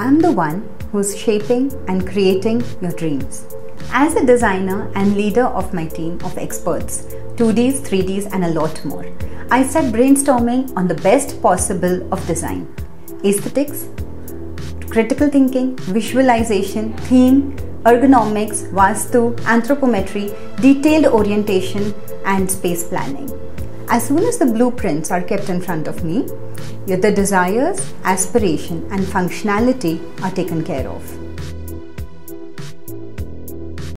I'm the one who's shaping and creating your dreams. As a designer and leader of my team of experts, 2Ds, 3Ds, and a lot more, I start brainstorming on the best possible of design aesthetics, critical thinking, visualization, theme, ergonomics, vastu, anthropometry, detailed orientation, and space planning. As soon as the blueprints are kept in front of me, the desires, aspiration, and functionality are taken care of.